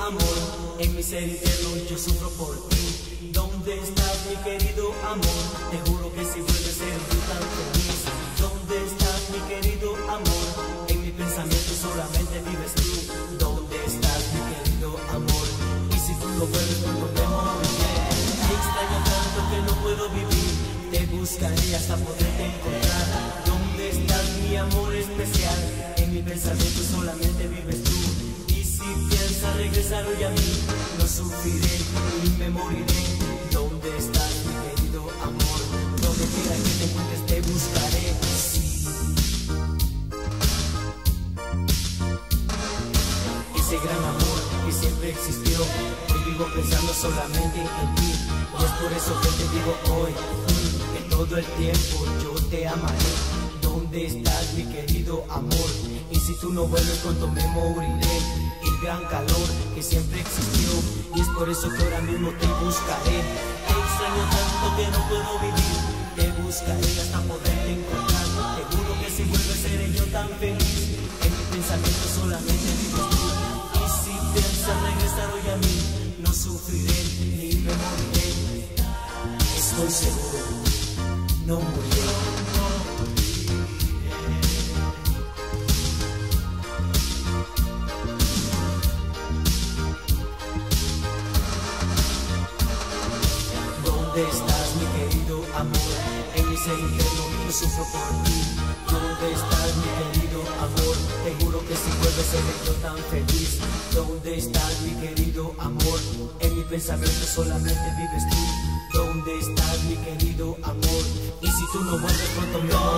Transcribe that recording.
amor, en mi ser interno yo sufro por ti. ¿Dónde estás mi querido amor? Te juro que si vuelves ser tan feliz. ¿Dónde estás mi querido amor? En mi pensamiento solamente vives tú. ¿Dónde estás mi querido amor? Y si tú no vuelves cuando te moriré. Te extraño tanto que no puedo vivir. Te buscaré hasta poderte encontrar. ¿Dónde estás mi amor especial? En mi pensamiento hoy a mí, no sufriré y me moriré. ¿Dónde estás mi querido amor? Donde quiera que te encuentres te buscaré. Ese gran amor que siempre existió, hoy vivo pensando solamente en ti. Y es por eso que te digo hoy, que todo el tiempo yo te amaré. ¿Dónde estás mi querido amor? Y si tú no vuelves pronto me moriré. Gran calor que siempre existió, y es por eso que ahora mismo te buscaré. Te extraño tanto que no puedo vivir. Te buscaré hasta poderte encontrar. Te juro que si vuelves seré yo tan feliz. En mi pensamiento solamente vives tú. Y si piensas regresar hoy a mí, no sufriré ni me moriré. Estoy seguro, no moriré. ¿Dónde estás, mi querido amor? En mi cerebro yo sufro por ti. ¿Dónde estás, mi querido amor? Te juro que si vuelves seré yo tan feliz. ¿Dónde estás, mi querido amor? En mi pensamiento solamente vives tú. ¿Dónde estás, mi querido amor? Y si tú no vuelves pronto.